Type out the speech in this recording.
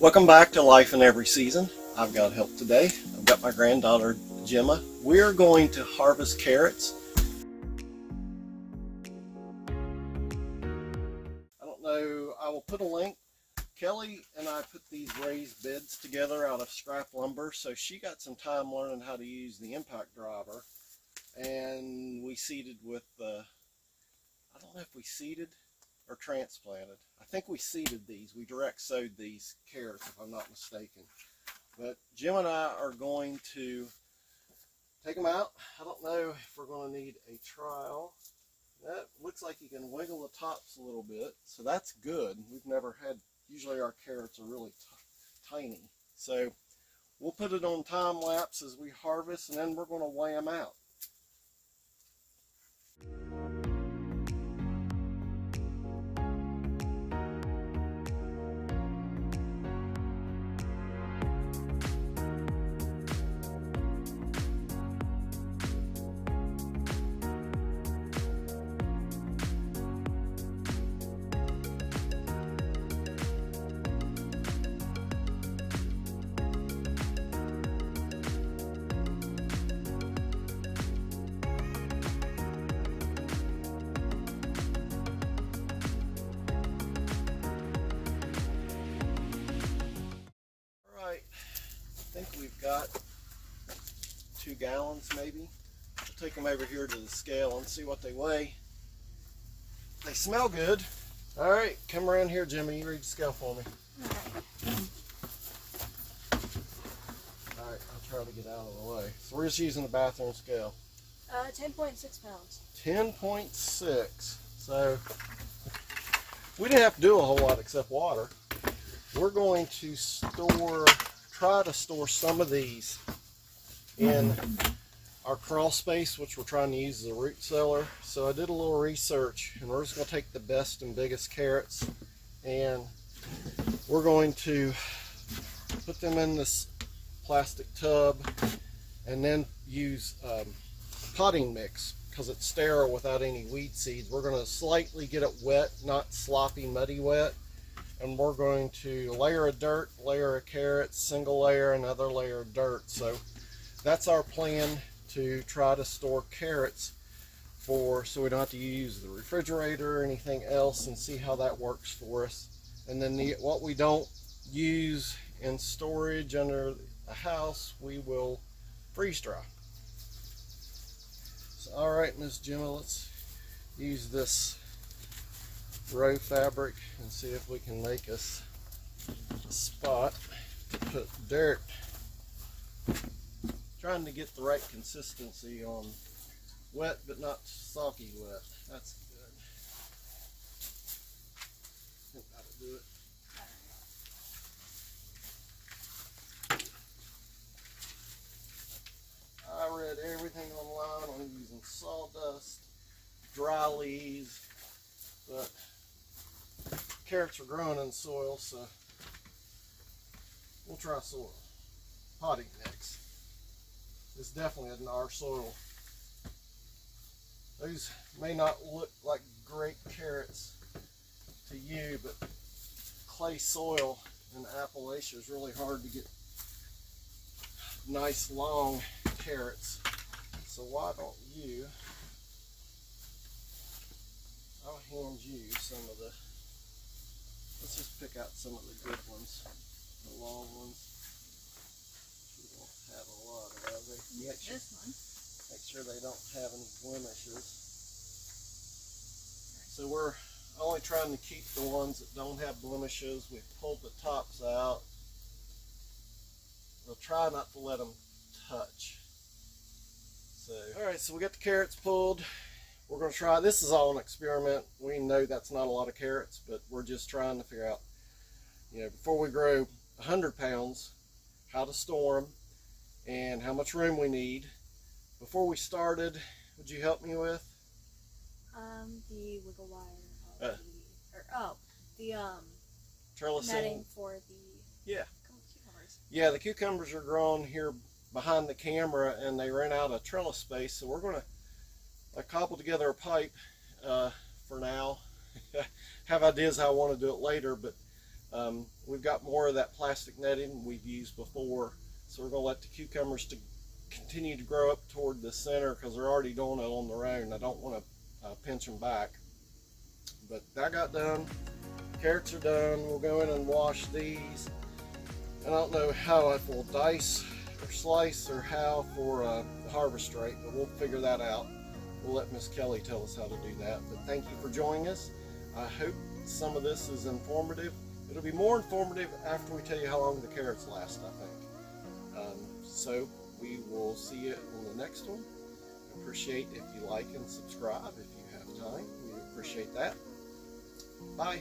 Welcome back to Life in Every Season. I've got help today. I've got my granddaughter Gemma. We're going to harvest carrots. I don't know, I will put a link. Kelly and I put these raised beds together out of scrap lumber, so she got some time learning how to use the impact driver. And we seeded with the, I don't know if we seeded or transplanted. I think we seeded these. We direct sowed these carrots, if I'm not mistaken. But Gemma and I are going to take them out. I don't know if we're going to need a trowel. That looks like you can wiggle the tops a little bit, so that's good. We've never had, usually our carrots are really tiny. So we'll put it on time lapse as we harvest, and then we're going to weigh them out. Gallons maybe. We'll take them over here to the scale and see what they weigh. They smell good. All right, come around here, Jimmy. You read the scale for me. All right, I'll try to get out of the way. So we're just using the bathroom scale. Uh, 10.6 pounds. 10.6. So we didn't have to do a whole lot except water. We're going to store try to store some of these in our crawl space, which we're trying to use as a root cellar. So I did a little research, and we're just to take the best and biggest carrots, and we're going to put them in this plastic tub, and then use um, potting mix because it's sterile without any weed seeds. We're to slightly get it wet, not sloppy, muddy wet and we're going to layer of dirt, layer of carrots, single layer, another layer of dirt. So that's our plan to try to store carrots for so we don't have to use the refrigerator or anything else and see how that works for us. And then the, what we don't use in storage under the house, we will freeze dry. So, all right, Miss Gemma, let's use this row fabric and see if we can make us a spot to put dirt. Trying to get the right consistency on wet but not soggy wet. That's good. I think that'll do it. I read everything online on using sawdust, dry leaves, but carrots are growing in soil, so we'll try soil. Potting mix. This definitely isn't our soil. Those may not look like great carrots to you, but clay soil in Appalachia is really hard to get nice long carrots. So why don't you, I'll hand you some of the Let's just pick out some of the good ones, the long ones. We have a lot of them. Make sure, this one. Make sure they don't have any blemishes. So we're only trying to keep the ones that don't have blemishes. We've pulled the tops out. We'll try not to let them touch. So, all right, so we got the carrots pulled we're going to try, this is all an experiment. We know that's not a lot of carrots, but we're just trying to figure out, you know, before we grow 100 pounds, how to store them and how much room we need. Before we started, would you help me with? Um, the wiggle wire. Uh, the, or, oh, the um, trellising. netting for the yeah. cucumbers. Yeah, the cucumbers are growing here behind the camera and they ran out of trellis space, so we're going to I cobbled together a pipe uh, for now. Have ideas how I want to do it later, but Um, we've got more of that plastic netting we've used before, so we're going to let the cucumbers to continue to grow up toward the center because they're already doing it on their own. I don't want to uh, pinch them back. But that got done. Carrots are done. We'll go in and wash these. I don't know how I will dice or slice or how for the Harvest Right, but we'll figure that out. We'll let Miss Kelly tell us how to do that. But thank you for joining us. I hope some of this is informative. It'll be more informative after we tell you how long the carrots last, I think. Um, so we will see you on the next one. Appreciate if you like and subscribe if you have time. We appreciate that. Bye.